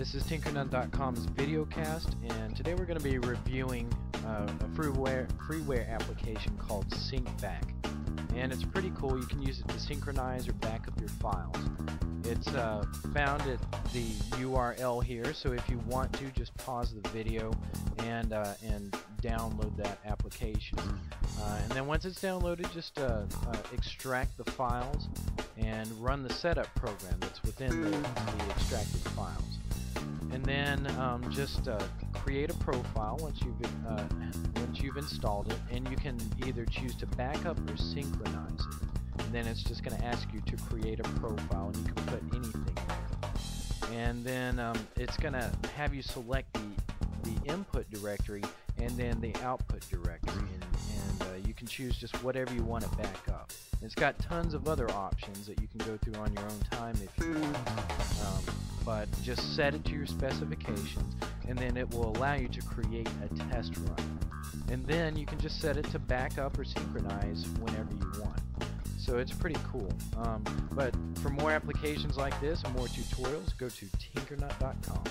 This is Tinkernut.com's videocast, and today we're going to be reviewing uh, a freeware, freeware application called SyncBack. And it's pretty cool. You can use it to synchronize or back up your files. It's uh, found at the URL here, so if you want to, just pause the video and uh, and download that application. Uh, and then once it's downloaded, just uh, uh, extract the files and run the setup program that's within the, the extracted files and then um, just uh, create a profile once you've uh, once you've installed it, and you can either choose to backup or synchronize it. And then it's just going to ask you to create a profile, and you can put anything. And then um, it's going to have you select the the input directory and then the output directory, and, and uh, you can choose just whatever you want to back up. It's got tons of other options that you can go through on your own time if you. Um, but just set it to your specifications and then it will allow you to create a test run. And then you can just set it to backup or synchronize whenever you want. So it's pretty cool. Um, but for more applications like this and more tutorials, go to tinkernut.com.